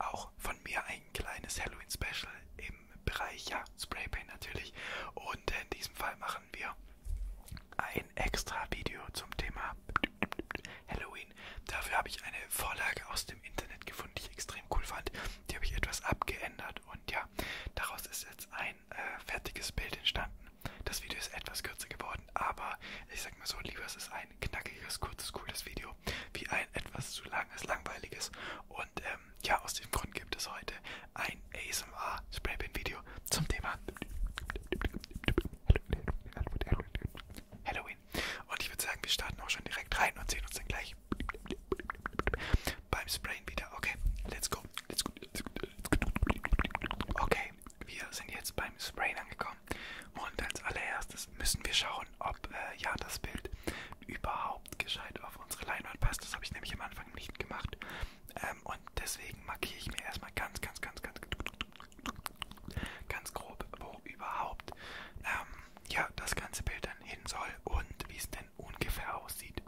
auch von mir ein kleines Halloween-Special im Bereich, ja, Spraypaint natürlich. Und in diesem Fall machen wir ein extra Video zum Thema Halloween. Dafür habe ich eine Vorlage aus dem Internet gefunden, die ich extrem cool fand. Die habe ich etwas abgeändert und ja, daraus ist jetzt ein äh, fertiges Bild entstanden. Das Video ist etwas kürzer geworden, aber ich sag mal so, lieber es ist ein knackiges, kurzes, cooles Video, wie ein etwas zu langes, langweiliges. Und ähm, ja, aus diesem Grund gibt es heute ein ASMR Spraypaint Video zum Thema Halloween. Und ich würde sagen, wir starten auch schon direkt rein und sehen uns dann gleich beim Sprayen wieder. Okay, let's go. Let's go. Okay, wir sind jetzt beim Sprayen angekommen. Und als allererstes müssen wir schauen, ob äh, ja das Bild überhaupt gescheit auf unsere Leinwand passt. Das habe ich nämlich am Anfang nicht gemacht. Ähm, und deswegen markiere ich mir erstmal ganz, ganz, ganz, ganz, ganz grob, wo überhaupt ähm, ja, das ganze Bild dann hin soll und wie es denn ungefähr aussieht.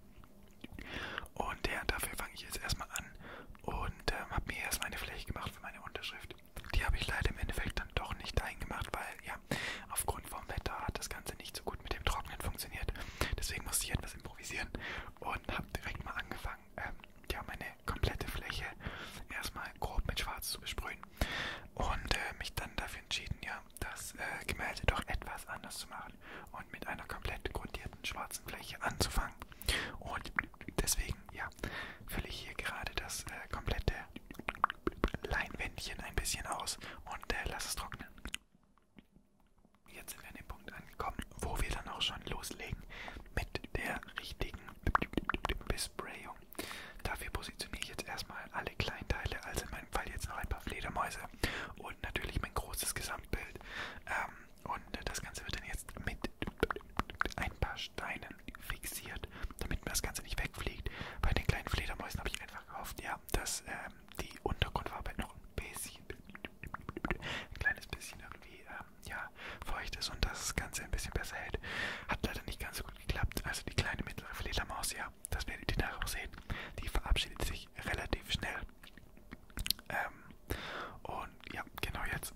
Und ja, dafür fange ich jetzt erstmal an und ähm, habe mir erstmal eine Fläche gemacht für meine Unterschrift. Die habe ich leider im Endeffekt dann doch nicht eingemacht, weil ja, aufgrund vom Wetter hat das Ganze nicht so gut mit dem Trocknen funktioniert. Deswegen musste improvisieren und habe direkt mal angefangen, ähm, ja, meine komplette Fläche erstmal grob mit Schwarz zu besprühen und äh, mich dann dafür entschieden, ja, das äh, Gemälde doch etwas anders zu machen und mit einer komplett grundierten schwarzen Fläche anzufangen. Und deswegen, ja, fülle ich hier gerade das äh, komplette Leinwändchen ein bisschen aus und äh, lasse es trocknen. Jetzt sind wir an dem Punkt angekommen, wo wir dann auch schon loslegen mit der richtigen Besprayung. Dafür positioniere ich jetzt erstmal alle Kleinteile, also in meinem Fall jetzt noch ein paar Fledermäuse und natürlich mein großes Gesamtbild. Ähm, und das Ganze wird dann jetzt mit ein paar Steinen fixiert, damit mir das Ganze nicht wegfliegt. Bei den kleinen Fledermäusen habe ich einfach gehofft, ja, dass ähm, die Untergrundfarbe noch ein bisschen, ein kleines bisschen irgendwie, ähm, ja, feucht ist und dass das Ganze ein bisschen besser hält. Hat leider nicht ganz so gut geklappt. Also die kleine mittlere Fledermaus, ja, das werdet ihr nachher auch sehen, die verabschiedet sich relativ schnell. Ähm, und ja, genau jetzt.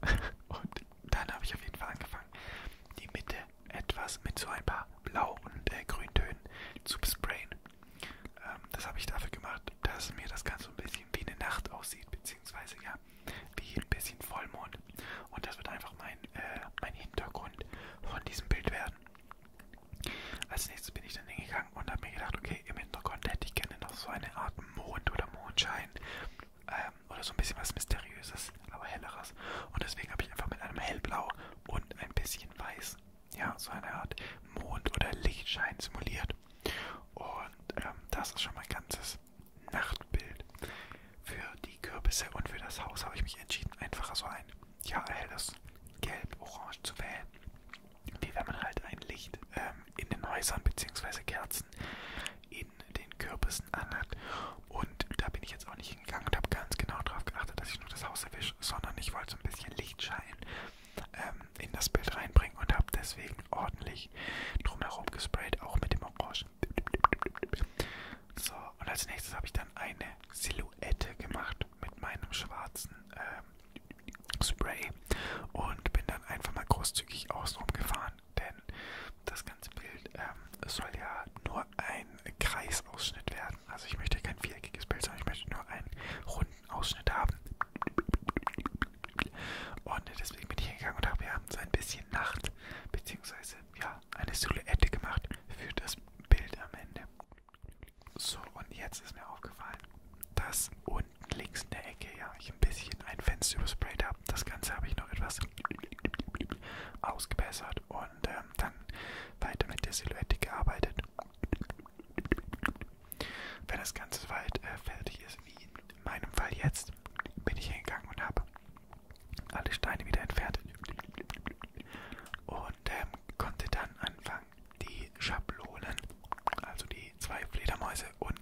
Und dann habe ich auf jeden Fall angefangen, die Mitte etwas mit so ein paar Blau- und äh, Grüntönen zu sprayen. Ähm, das habe ich dafür gemacht, dass mir das Ganze ein bisschen wie eine Nacht aussieht, beziehungsweise ja, wie ein bisschen Vollmond. Und das wird einfach mein, äh, mein Hintergrund von diesem Bild werden. Als nächstes bin ich dann hingegangen und habe mir gedacht, okay, im Hintergrund hätte ich gerne noch so eine Art Mond oder Mondschein. Ähm, oder so ein bisschen was Mysteriöses, aber helleres. Und deswegen habe ich einfach mit einem hellblau und ein bisschen weiß, ja, so eine Art Mond- oder Lichtschein simuliert. Und ähm, das ist schon mein ganzes Nachtbild. Für die Kürbisse und für das Haus habe ich mich entschieden, einfach so ein, ja, helles Gelb-Orange zu wählen. Wie wenn man halt ein Licht ähm, in den Häusern bzw. Kerzen in den Kürbissen anhat. Und ich jetzt auch nicht hingegangen und habe ganz genau darauf geachtet, dass ich nur das Haus erwische, sondern ich wollte so ein bisschen Lichtschein ähm, in das Bild reinbringen und habe deswegen ordentlich drumherum gesprayt, auch mit dem Orange. So, und als nächstes habe ich dann eine Silhouette gemacht mit meinem schwarzen ähm, Spray und bin dann einfach mal großzügig außenrum gefahren, denn das ganze Bild ähm, soll ja nur ein Kreisausschnitt werden. Also ich möchte kein viereckiges Bild, sondern ich möchte nur einen runden Ausschnitt haben. Und deswegen bin ich hingegangen und habe ja so ein bisschen Nacht, beziehungsweise ja, eine Silhouette gemacht für das Bild am Ende. So, und jetzt ist mir aufgefallen, dass unten links in der Ecke ja ich ein bisschen ein Fenster übersprayt habe. Das Ganze habe ich noch etwas ausgebessert und ähm, dann weiter mit der Silhouette gearbeitet. Wenn das Ganze soweit äh, fertig ist, wie in meinem Fall jetzt, bin ich hingegangen und habe alle Steine wieder entfernt und ähm, konnte dann anfangen, die Schablonen, also die zwei Fledermäuse und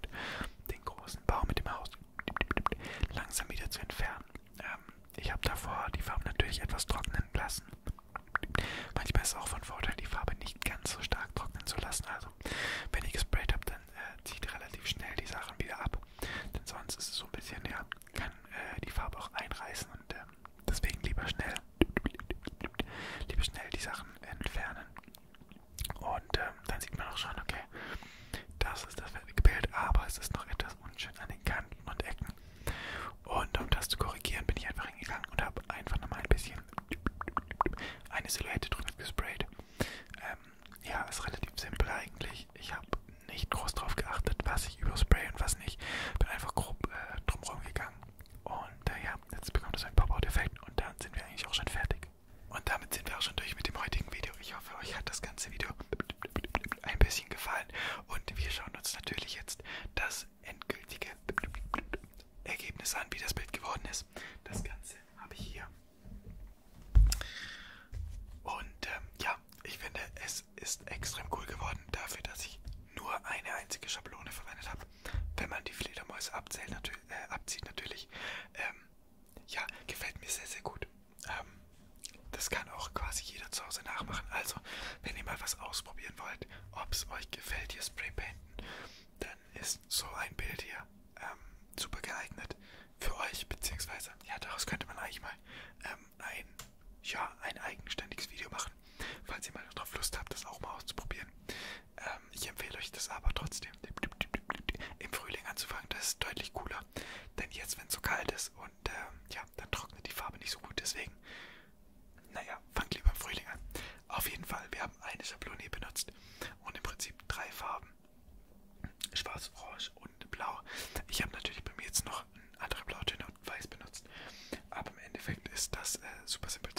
ist relativ simpel eigentlich. Ich habe nicht groß drauf geachtet, was ich überspray und was nicht. Bin einfach grob äh, drumherum gegangen. Und äh, ja, jetzt bekommt es einen Pop-Out-Effekt und dann sind wir eigentlich auch schon fertig. Und damit sind wir auch schon durch mit dem heutigen Video. Ich hoffe, euch hat das ganze Video ein bisschen gefallen. Und wir schauen uns natürlich jetzt das endgültige Ergebnis an, wie das Bild geworden ist. Quasi jeder zu Hause nachmachen. Also, wenn ihr mal was ausprobieren wollt, ob es euch gefällt, hier Spraypainten, dann ist so ein Bild hier ähm, super geeignet für euch, beziehungsweise, ja, daraus könnte man eigentlich mal ähm, ein, ja, ein eigenständiges Video machen, falls ihr mal darauf Lust habt, das auch mal auszuprobieren. Ähm, ich empfehle euch das aber trotzdem im Frühling anzufangen, das ist deutlich cooler, denn jetzt, wenn es so kalt ist und ähm, ja, dann trocknet die Farbe nicht so gut, deswegen, naja, fangt lieber im Frühling an. Auf jeden Fall, wir haben eine Schablone benutzt und im Prinzip drei Farben. Schwarz, Orange und Blau. Ich habe natürlich bei mir jetzt noch andere Blautöne und Weiß benutzt. Aber im Endeffekt ist das äh, super simpel